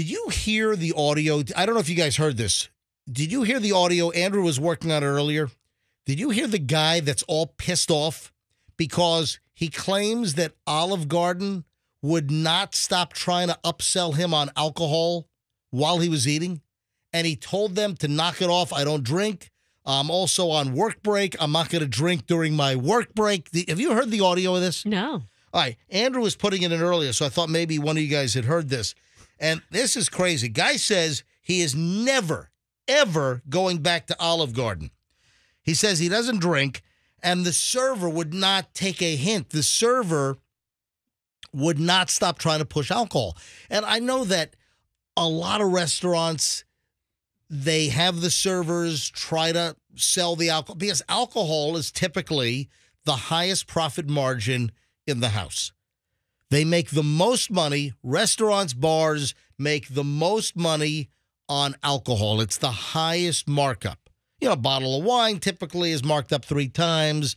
Did you hear the audio? I don't know if you guys heard this. Did you hear the audio? Andrew was working on it earlier. Did you hear the guy that's all pissed off because he claims that Olive Garden would not stop trying to upsell him on alcohol while he was eating? And he told them to knock it off. I don't drink. I'm also on work break. I'm not going to drink during my work break. The- have you heard the audio of this? No. All right. Andrew was putting it in earlier, so I thought maybe one of you guys had heard this. And this is crazy. Guy says he is never, ever going back to Olive Garden. He says he doesn't drink, and the server would not take a hint. The server would not stop trying to push alcohol. And I know that a lot of restaurants they have the servers try to sell the alcohol because alcohol is typically the highest profit margin in the house. They make the most money. Restaurants, bars make the most money on alcohol. It's the highest markup. You know, a bottle of wine typically is marked up three times.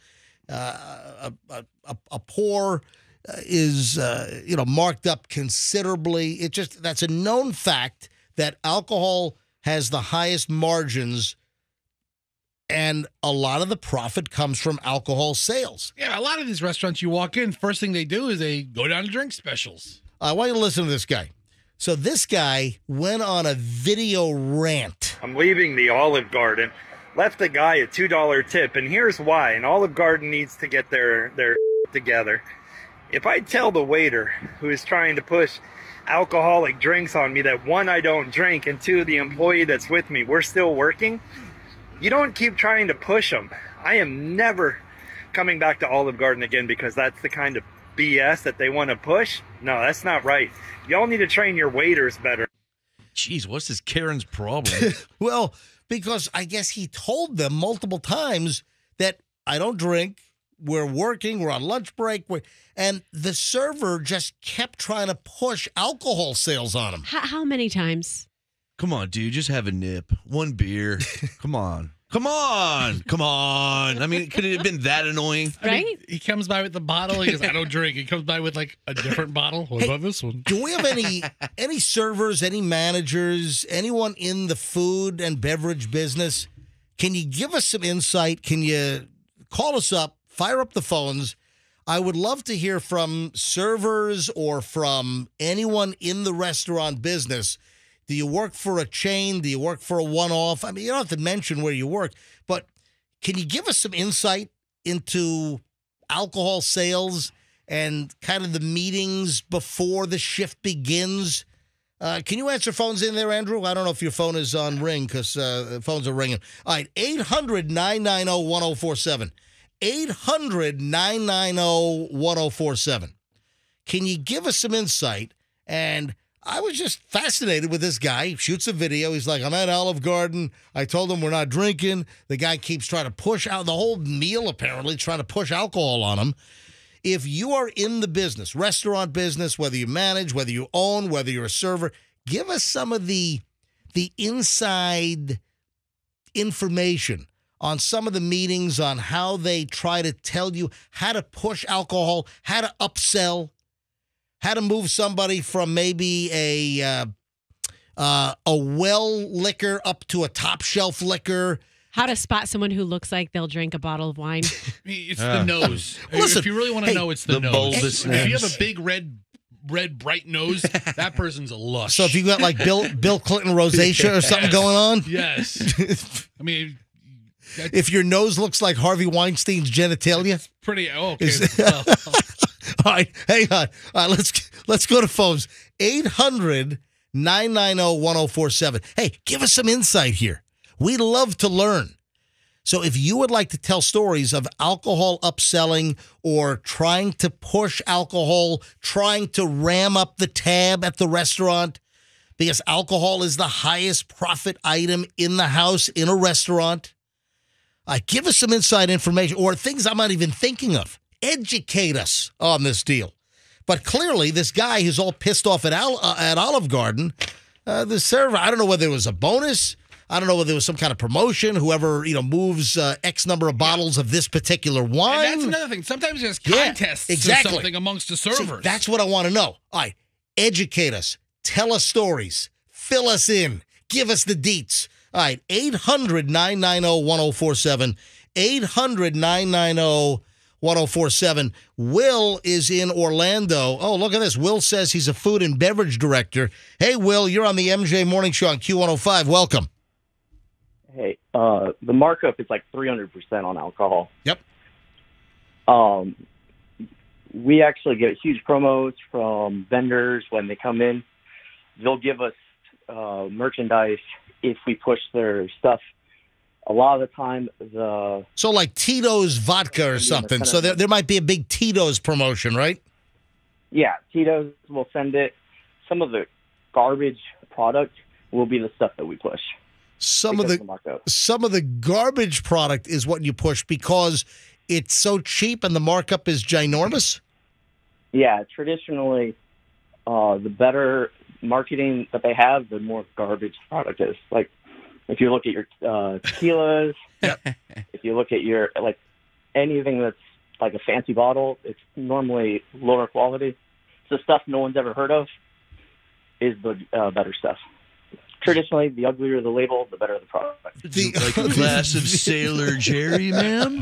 Uh, a, a, a, pour uh, is, uh, you know, marked up considerably. It just, that's a known fact that alcohol has the highest margins and a lot of the profit comes from alcohol sales. Yeah, a lot of these restaurants you walk in, first thing they do is they go down to drink specials. Uh, I want you to listen to this guy. So this guy went on a video rant. I'm leaving the Olive Garden. Left the guy a two dollar tip, and here's why. An Olive Garden needs to get their their together. If I tell the waiter who is trying to push alcoholic drinks on me that one I don't drink, and two the employee that's with me we're still working, you don't keep trying to push them. I am never coming back to Olive Garden again because that's the kind of BS that they want to push. No, that's not right. Y'all need to train your waiters better. Jeez, what's this Karen's problem? Well, because I guess he told them multiple times that I don't drink. We're working. We're on lunch break. We're, and the server just kept trying to push alcohol sales on him. How, how many times? Come on, dude, just have a nip. One beer. Come on. Come on. Come on. I mean, could it have been that annoying? Right? He comes by with the bottle. He goes, I don't drink. He comes by with like a different bottle. What about this one? Do we have any any servers, any managers, anyone in the food and beverage business? Can you give us some insight? Can you call us up, fire up the phones? I would love to hear from servers or from anyone in the restaurant business. Do you work for a chain? Do you work for a one off? I mean, you don't have to mention where you work, but can you give us some insight into alcohol sales and kind of the meetings before the shift begins? Uh, can you answer phones in there, Andrew? I don't know if your phone is on ring because uh, phones are ringing. All right, 800 990 1047. 800 990 1047. Can you give us some insight? And I was just fascinated with this guy. He shoots a video. He's like, I'm at Olive Garden. I told him we're not drinking. The guy keeps trying to push out the whole meal, apparently, trying to push alcohol on him. If you are in the business, restaurant business, whether you manage, whether you own, whether you're a server, give us some of the the inside information on some of the meetings on how they try to tell you how to push alcohol, how to upsell, how to move somebody from maybe a uh, uh, a well liquor up to a top shelf liquor. How to spot someone who looks like they'll drink a bottle of wine. It's the nose. Listen, if you really want to hey, know, it's the, the nose. bulbous if you have a big red, red bright nose, that person's a lush. So if you got like Bill Bill Clinton rosacea or something going on, yes, I mean, if your nose looks like Harvey Weinstein's genitalia. pretty. Oh, okay. Is- well, All right, hang on. All right, let's let's go to phones. 800 990 1047. Hey, give us some insight here. We love to learn. So if you would like to tell stories of alcohol upselling or trying to push alcohol, trying to ram up the tab at the restaurant, because alcohol is the highest profit item in the house in a restaurant, uh, give us some inside information or things I'm not even thinking of. Educate us on this deal. But clearly, this guy who's all pissed off at, Al- uh, at Olive Garden, uh, the server, I don't know whether it was a bonus. I don't know whether it was some kind of promotion. Whoever you know moves uh, X number of bottles of this particular wine. and that's another thing. Sometimes there's Yeah, contests exactly. or something amongst the See, servers. that's what I want to know. All right, educate us. Tell us stories. Fill us in. Give us the deets. All right, 800 990 1047. 800 990 1047. Will is in Orlando. Oh, look at this. Will says he's a food and beverage director. Hey, Will, you're on the MJ Morning Show on Q105. Welcome. Hey, uh, the markup is like 300% on alcohol. Yep. Um, we actually get huge promos from vendors when they come in. They'll give us uh, merchandise if we push their stuff. A lot of the time, the So, like Tito's vodka or something. So, there, there might be a big Tito's promotion, right? yeah, Tito's will send it. Some of the garbage product will be the stuff that we push. Some of because the some of the garbage product is what you push because it's so cheap and the markup is ginormous. Yeah, traditionally, uh, the better marketing that they have, the more garbage product is. Like, if you look at your uh, tequilas, if you look at your like anything that's like a fancy bottle, it's normally lower quality. So stuff no one's ever heard of is the uh, better stuff. Traditionally, the uglier the label, the better the product. The- like a glass of Sailor Jerry, ma'am.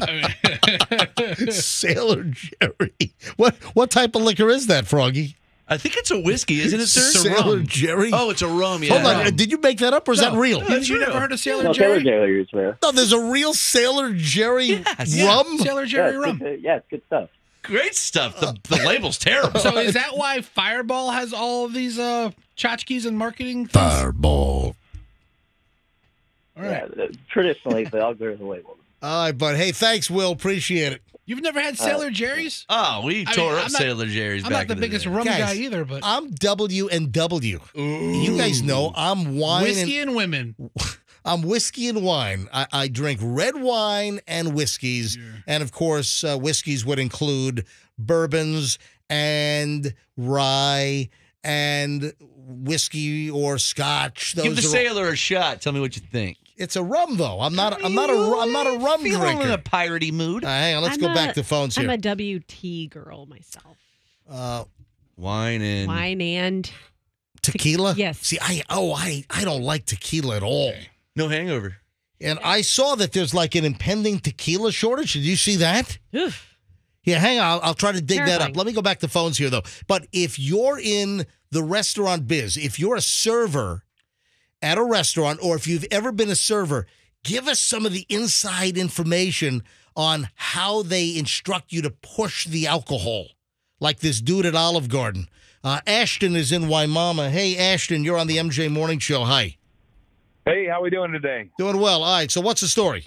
Sailor Jerry. What what type of liquor is that, Froggy? I think it's a whiskey, isn't it, sir? Sailor Jerry. Oh, it's a rum. Yeah. Hold on. Did you make that up or is that real? Have you never heard of Sailor No, Taylor Jerry? Jerry is rare. No, there's a real Sailor Jerry Yes. Yeah, rum. Sailor Jerry it's rum. good, yeah, it's good stuff. Great stuff. The, the label's terrible. So is that why Fireball has all of these uh tchotchkes and marketing? Things? Fireball. All right. Yeah, the- traditionally, the uglier the label. All right, but hey, thanks, Will. Appreciate it. You've never had Sailor Jerry's? oh, we I tore mean, up I'm not- Sailor Jerry's I'm back not the in biggest day. rum Guys, guy either, but I'm W and W. You guys know I'm wine whiskey and and women. I'm whiskey and wine. I, I drink red wine and whiskeys, and of course, uh, whiskeys would include bourbons and rye and whiskey or scotch. Those Give the are, sailor a shot. Tell me what you think. It's a rum though. I'm not. I'm not a. ru- I'm not a rum Feeling drinker. in a piratey mood. Uh, hang on. Let's I'm go a- back to phones here. I'm a WT girl myself. uh, Wine and Wine and tequila. yes. See, I oh I I don't like tequila at all. no hangover. And I saw that there's like an impending tequila shortage. Did you see that? Oof. Yeah, hang on. I'll, I'll try to dig that up. Let me go back to phones here, though. But if you're in the restaurant biz, if you're a server at a restaurant, or if you've ever been a server, give us some of the inside information on how they instruct you to push the alcohol, like this dude at Olive Garden. Uh, Ashton is in Wimauma. Hey, Ashton, you're on the MJ Morning Show. Hi. Hey, how we doing today? Doing well. All right. So, what's the story?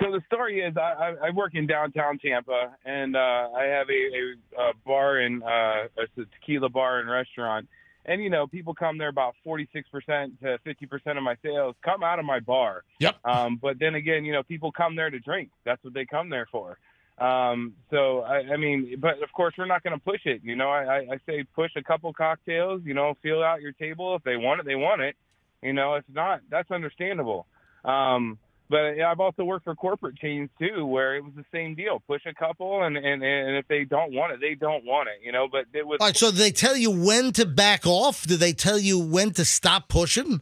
So the story is, I, I, work in downtown Tampa, and uh, I have a, a, a bar and uh, a tequila bar and restaurant. And you know, people come there about forty six percent to fifty percent of my sales come out of my bar. Yep. Um, but then again, you know, people come there to drink. That's what they come there for. Um, so I, I mean, but of course, we're not going to push it. You know, I, I, I say push a couple cocktails. You know, feel out your table. If they want it, they want it. You know, if not, that's understandable. Um, but I've also worked for corporate chains too, where it was the same deal. Push a couple, and and, and if they don't want it, they don't want it. You know, but it was All right. So, they tell you when to back off? Do they tell you when to stop pushing?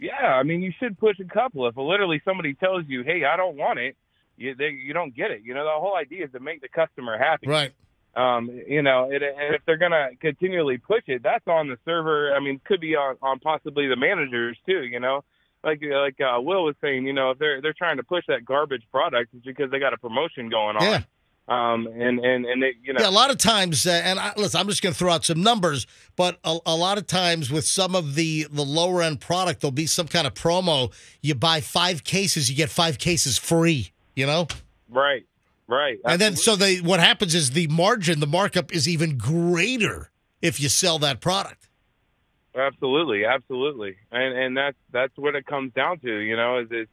yeah. I mean, you should push a couple. If literally somebody tells you, "Hey, I don't want it," you they, you don't get it. You know, the whole idea is to make the customer happy. Right. Um, you know, it, and if they're gonna continually push it, that's on the server. I mean, could be on, on possibly the managers too. You know, like like uh, Will was saying, you know, if they're they're trying to push that garbage product, it's because they got a promotion going on. Yeah. Um, and and and they, you know, Yeah, a lot of times, uh, and I, listen, I'm just going to throw out some numbers, but a, a lot of times with some of the the lower end product, there'll be some kind of promo. You buy five cases, you get five cases free. You know, right, right. and then so they what happens is the margin, the markup is even greater if you sell that product. Absolutely, absolutely, and and that's that's what it comes down to. You know, is it's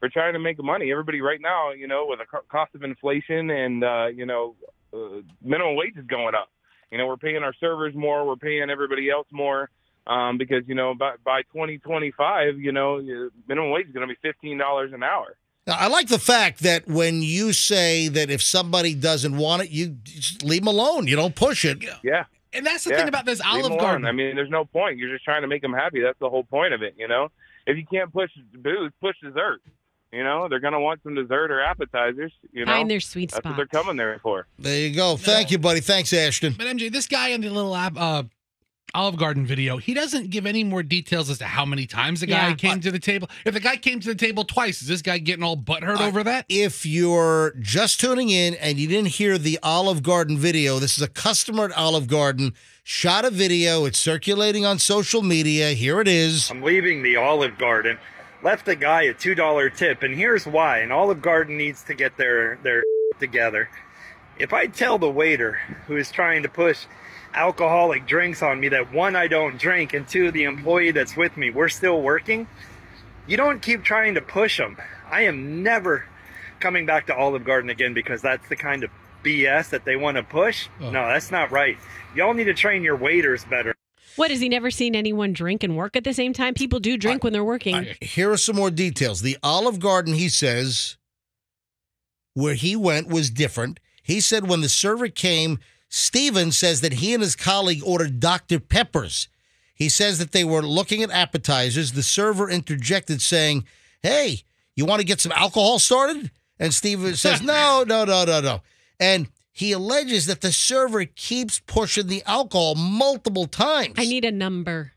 we're trying to make money. Everybody right now, you know, with the cost of inflation and uh, you know, uh, minimum wage is going up. You know, we're paying our servers more, we're paying everybody else more um, because you know by by 2025, you know, minimum wage is going to be fifteen dollars an hour. Now, I like the fact that when you say that if somebody doesn't want it, you just leave them alone. You don't push it. Yeah, And that's the Yeah. thing about this Leave Olive 'em alone. Garden. I mean, there's no point. You're just trying to make them happy. That's the whole point of it, you know. If you can't push booze, push dessert. You know, they're gonna want some dessert or appetizers. You know, Find their sweet spot. that's spot. what they're coming there for. There you go. Thank you, buddy. Thanks, Ashton. But MJ, this guy in the little app, uh, Olive Garden video, he doesn't give any more details as to how many times the guy Yeah. came to the table. If the guy came to the table twice, is this guy getting all butthurt Uh, over that? If you're just tuning in and you didn't hear the Olive Garden video, this is a customer at Olive Garden shot a video. It's circulating on social media. Here it is. I'm leaving the Olive Garden. Left a guy a two dollar tip, and here's why. An Olive Garden needs to get their their together. If I tell the waiter who is trying to push alcoholic drinks on me that one I don't drink, and two the employee that's with me we're still working, you don't keep trying to push them. I am never coming back to Olive Garden again because that's the kind of BS that they want to push. Oh. No, that's not right. Y'all need to train your waiters better. What has he never seen anyone drink and work at the same time? People do drink when they're working. Here are some more details. The Olive Garden, he says, where he went was different. He said when the server came, Steven says that he and his colleague ordered Dr. Peppers. He says that they were looking at appetizers. The server interjected, saying, Hey, you want to get some alcohol started? And Steven says, No, no, no, no, no. And he alleges that the server keeps pushing the alcohol multiple times. I need a number.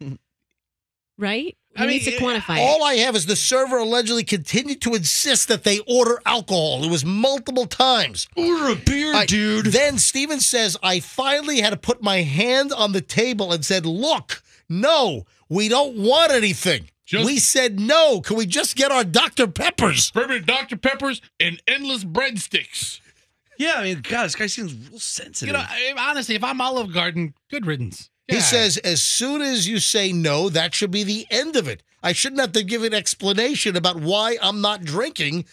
right? He I mean, needs to eh, it- quantify All it. I have is the server allegedly continued to insist that they order alcohol. It was multiple times. Order a beer, I- dude. Then Steven says, I finally had to put my hand on the table and said, Look, no, we don't want anything. Just- we said no. Can we just get our Dr. Peppers? Bourbon Dr. Peppers and endless breadsticks. yeah, I mean, God, this guy seems real sensitive. You know, honestly, if I'm Olive Garden, good riddance. He says, as soon as you say no, that should be the end of it. I shouldn't have to give an explanation about why I'm not drinking,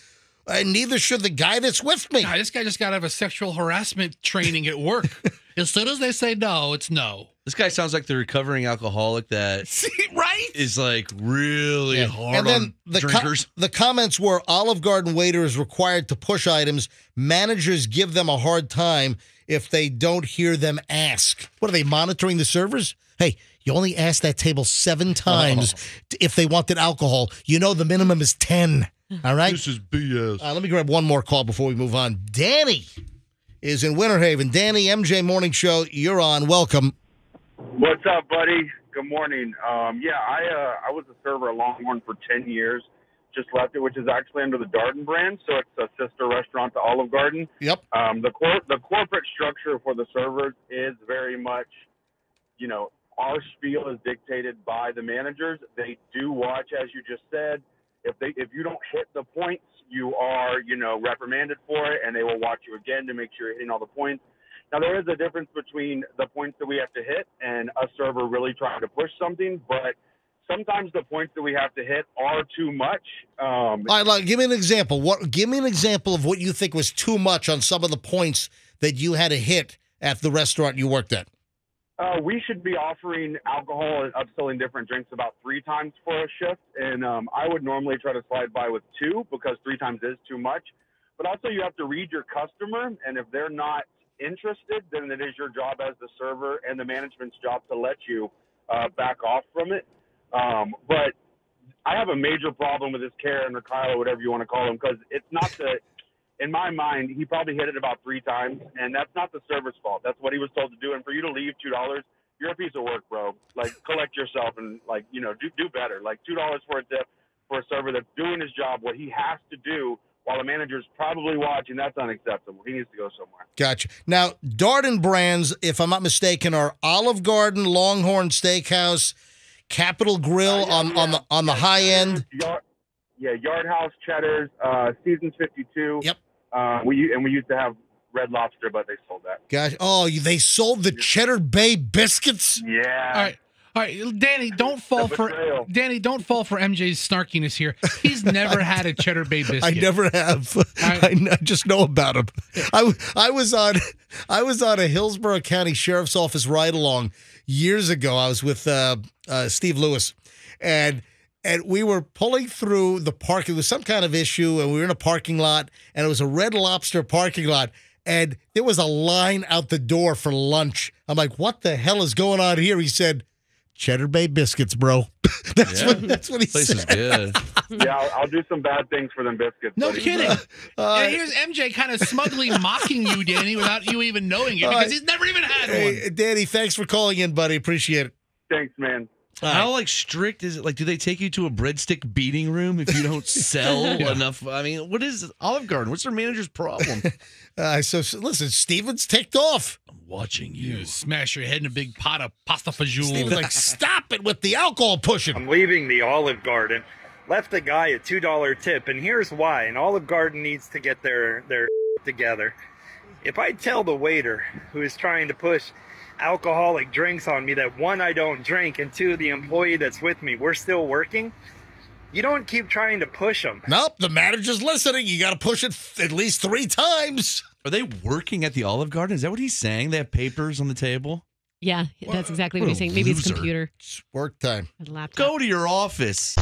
and neither should the guy that's with me. God, this guy just got to have a sexual harassment training at work. as soon as they say no, it's no. this guy sounds like the recovering alcoholic that See, right? is like really Yeah. hard and then on the co- drinkers. the comments were Olive Garden waiter is required to push items. Managers give them a hard time if they don't hear them ask. What are they monitoring the servers? Hey, you only asked that table seven times t- if they wanted alcohol. You know the minimum is ten. All right. this is BS. Uh, let me grab one more call before we move on. Danny is in Winter Haven. Danny, MJ Morning Show, you're on. Welcome. What's up, buddy? Good morning. Um, yeah, I uh, I was a server at Longhorn for ten years. Just left it, which is actually under the Darden brand, so it's a sister restaurant to Olive Garden. Yep. Um, the cor- the corporate structure for the servers is very much, you know, our spiel is dictated by the managers. They do watch, as you just said. If they if you don't hit the points, you are you know reprimanded for it, and they will watch you again to make sure you're hitting all the points. Now there is a difference between the points that we have to hit and a server really trying to push something, but sometimes the points that we have to hit are too much. Um, All right, like, give me an example. What? Give me an example of what you think was too much on some of the points that you had to hit at the restaurant you worked at. Uh, we should be offering alcohol and upselling different drinks about three times for a shift, and um, I would normally try to slide by with two because three times is too much. But also, you have to read your customer, and if they're not interested, then it is your job as the server and the management's job to let you uh, back off from it. Um, but I have a major problem with this Karen or Kyle or whatever you want to call him because it's not the in my mind, he probably hit it about three times, and that's not the server's fault. That's what he was told to do. And for you to leave two dollars, you're a piece of work, bro. Like collect yourself and like you know do do better. Like two dollars for a tip for a server that's doing his job, what he has to do while the manager's probably watching. That's unacceptable. He needs to go somewhere. Gotcha. Now, Darden brands, if I'm not mistaken, are Olive Garden, Longhorn Steakhouse, Capital Grille Uh, yeah, on, on yeah. the on the high end. Yard, yeah, Yard House Cheddar's, uh, Seasons 52. Yep. Uh, we and we used to have Red Lobster, but they sold that. Gosh, oh, they sold the Cheddar Bay biscuits. Yeah. All right. All right, Danny, don't fall for. Danny. Don't fall for MJ's snarkiness here. He's never had a cheddar bay biscuit. I never have. I, I- I just know about them. I was on I was on a Hillsborough County Sheriff's Office ride along years ago. I was with uh, uh, Steve Lewis, and and we were pulling through the park. It was some kind of issue, and we were in a parking lot, and it was a Red Lobster parking lot. and there was a line out the door for lunch. I'm like, what the hell is going on here? He said, Cheddar Bay biscuits, bro. that's Yeah. what that's what he Place is good. yeah, I'll, I'll do some bad things for them biscuits. No buddy. kidding. Uh, and here's MJ kind of smugly mocking you, Danny, without you even knowing it because he's never even had one. hey, Danny, thanks for calling in, buddy. Appreciate it. Thanks, man. All How right. like strict is it? Like, do they take you to a breadstick beating room if you don't sell enough? I mean, what is Olive Garden? What's their manager's problem? Uh, so, so listen, Steven's ticked off. I'm watching You you. smash your head in a big pot of pasta Steven's fagioli. like, stop it with the alcohol pushing. I'm leaving the Olive Garden. Left a guy a two dollar tip, and here's why. An Olive Garden needs to get their their together. If I tell the waiter who is trying to push alcoholic drinks on me that one I don't drink, and two the employee that's with me we're still working, you don't keep trying to push them. Nope, the manager's listening. You got to push it f- at least three times. Are they working at the Olive Garden? Is that what he's saying? They have papers on the table. Yeah, that's exactly what what he's saying. Maybe it's loser. computer, It's work time. laptop. Go to your office.